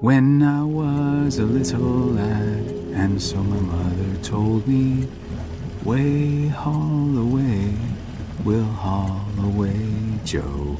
When I was a little lad, and so my mother told me, Way haul away, we'll haul away, Joe.